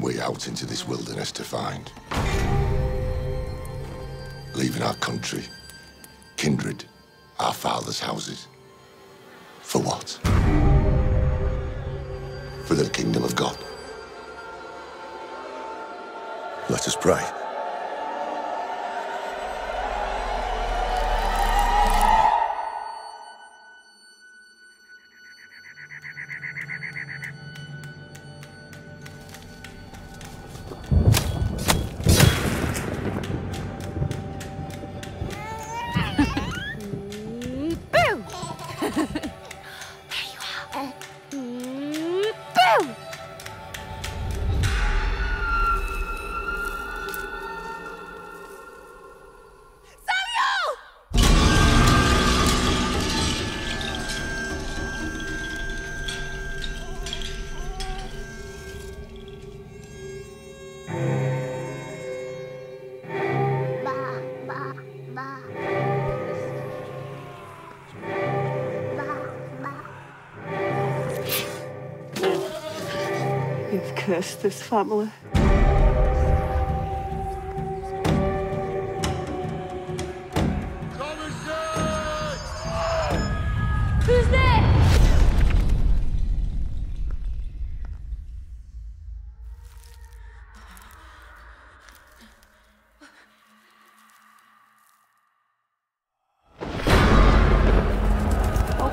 we out into this wilderness to find? Leaving our country, kindred, our fathers' houses. For what? For the kingdom of God. Let us pray. Okay. You've cursed this family. Who's there?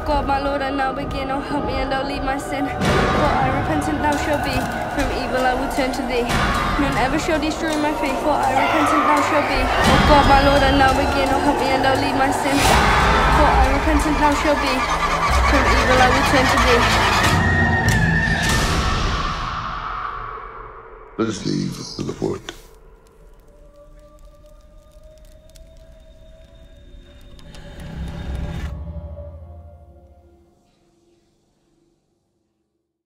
God, my Lord, I now begin. Oh, help me and don't leave my sin. For I repentant thou shalt be. From evil I will turn to thee. None ever shall destroy my faith. For I repentant thou shalt be. Oh God, my Lord, I now begin. Oh, help me and don't leave my sin. For I repentant thou shalt be. From evil I will turn to thee. Let us leave the wood